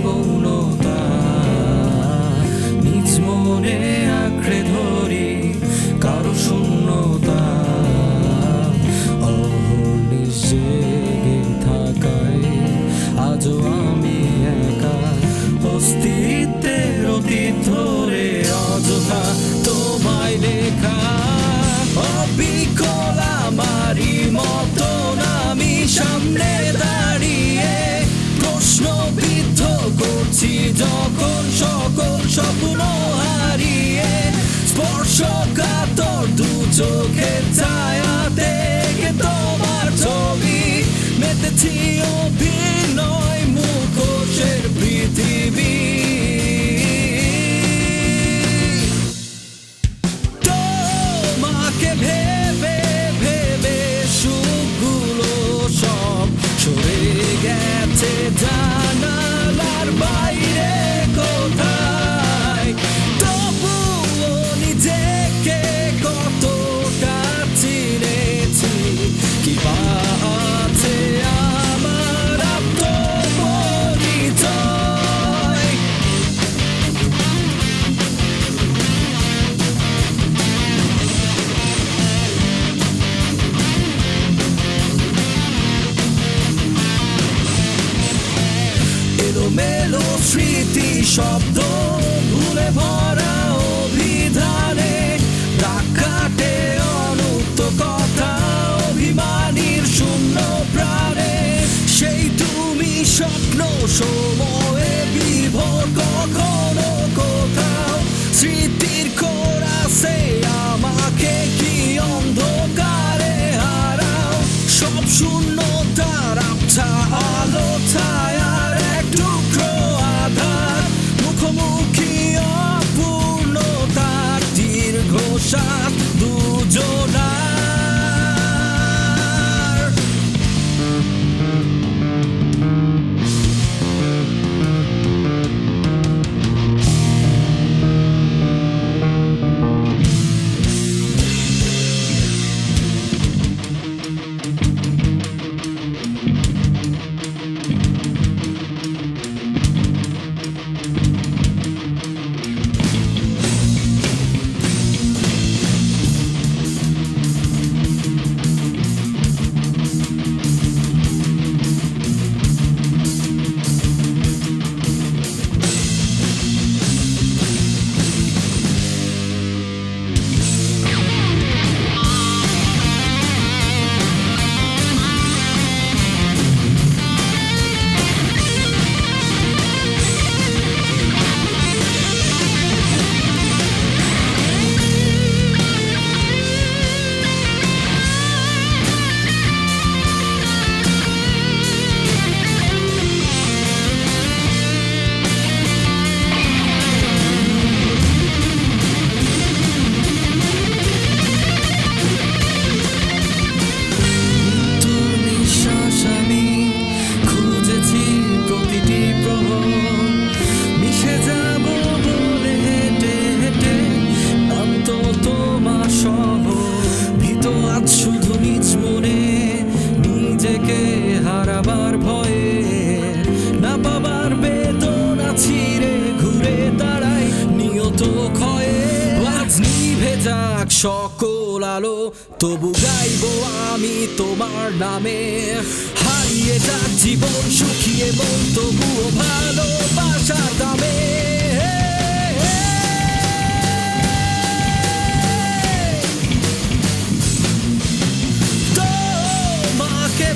llevo uno go go chapulo hari e sportsho শব্দ ভুলে ভরা অভিধানে দাগ কাটে অনুক্ত কথা অভিমানীর শূন্য প্রাণে। সেই তুমি স্বপ্ন সময়ে বিভোর কখনো কোথাও। স্মৃতির কোরাসে আমাকে shot. নিভে যাক সকল আলো, তবু গাইবো আমি তোমার নামে। হারিয়ে যাক জীবন সুখিয়ে মন তবুও ভালোবাসার দামে। তোমাকে